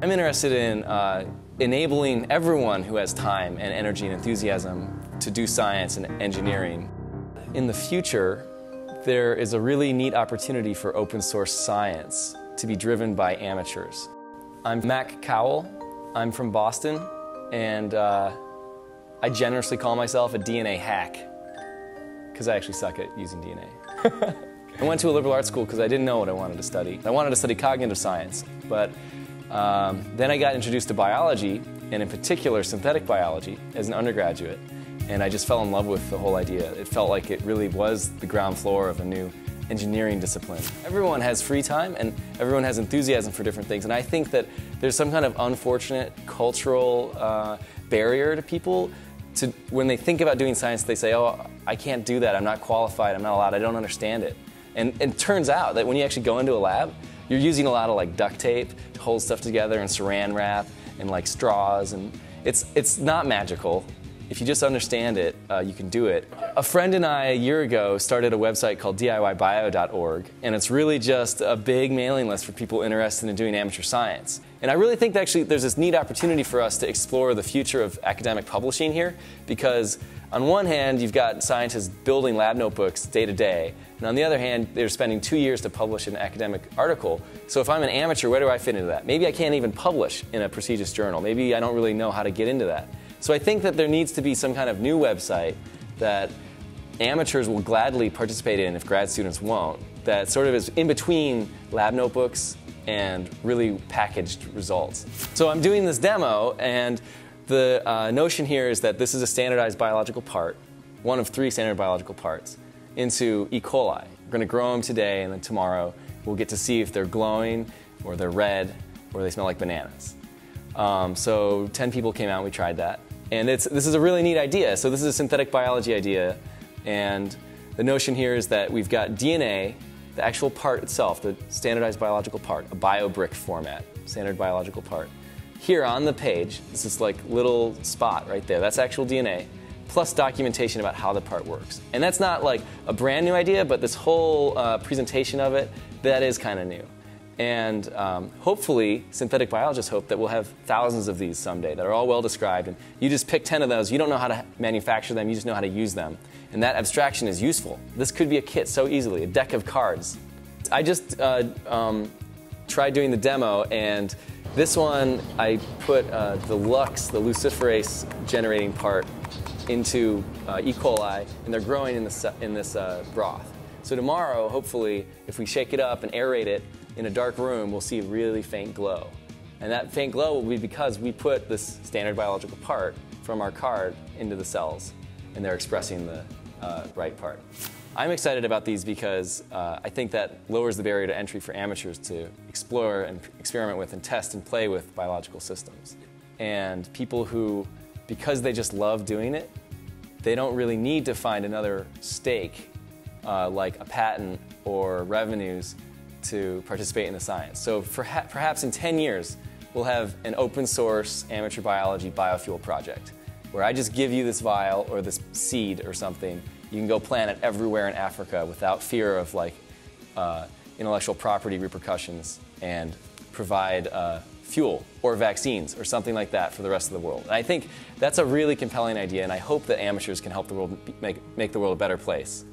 I'm interested in uh, enabling everyone who has time and energy and enthusiasm to do science and engineering. In the future, there is a really neat opportunity for open source science to be driven by amateurs. I'm Mac Cowell. I'm from Boston, and uh, I generously call myself a DNA hack because I actually suck at using DNA. I went to a liberal arts school because I didn't know what I wanted to study. I wanted to study cognitive science, but um, then I got introduced to biology, and in particular synthetic biology, as an undergraduate. And I just fell in love with the whole idea. It felt like it really was the ground floor of a new engineering discipline. Everyone has free time and everyone has enthusiasm for different things. And I think that there's some kind of unfortunate cultural uh, barrier to people to when they think about doing science, they say, oh, I can't do that. I'm not qualified. I'm not allowed. I don't understand it. And, and it turns out that when you actually go into a lab, you're using a lot of like duct tape to hold stuff together and saran wrap and like straws and it's it's not magical. If you just understand it, uh, you can do it. A friend and I a year ago started a website called DIYbio.org, and it's really just a big mailing list for people interested in doing amateur science. And I really think that actually there's this neat opportunity for us to explore the future of academic publishing here, because on one hand, you've got scientists building lab notebooks day to day, and on the other hand, they're spending two years to publish an academic article. So if I'm an amateur, where do I fit into that? Maybe I can't even publish in a prestigious journal. Maybe I don't really know how to get into that. So I think that there needs to be some kind of new website that amateurs will gladly participate in if grad students won't, that sort of is in between lab notebooks and really packaged results. So I'm doing this demo, and the uh, notion here is that this is a standardized biological part, one of three standard biological parts, into E. coli. We're going to grow them today, and then tomorrow we'll get to see if they're glowing, or they're red, or they smell like bananas. Um, so 10 people came out and we tried that. And it's, this is a really neat idea. So this is a synthetic biology idea. And the notion here is that we've got DNA, the actual part itself, the standardized biological part, a biobrick format, standard biological part here on the page, this is like little spot right there. That's actual DNA, plus documentation about how the part works. And that's not like a brand new idea, but this whole uh, presentation of it, that is kind of new. And um, hopefully, synthetic biologists hope that we'll have thousands of these someday that are all well described. And you just pick 10 of those, you don't know how to manufacture them, you just know how to use them. And that abstraction is useful. This could be a kit so easily, a deck of cards. I just uh, um, tried doing the demo, and this one, I put uh, the Lux, the luciferase generating part, into uh, E. coli, and they're growing in this, in this uh, broth. So tomorrow, hopefully, if we shake it up and aerate it in a dark room, we'll see a really faint glow. And that faint glow will be because we put this standard biological part from our card into the cells, and they're expressing the uh, right part. I'm excited about these because uh, I think that lowers the barrier to entry for amateurs to explore and experiment with and test and play with biological systems. And people who, because they just love doing it, they don't really need to find another stake uh, like a patent or revenues to participate in the science. So perhaps in 10 years, we'll have an open source amateur biology biofuel project where I just give you this vial or this seed or something you can go plant it everywhere in Africa without fear of like uh, intellectual property repercussions and provide uh, fuel or vaccines or something like that for the rest of the world. And I think that's a really compelling idea, and I hope that amateurs can help the world make, make the world a better place.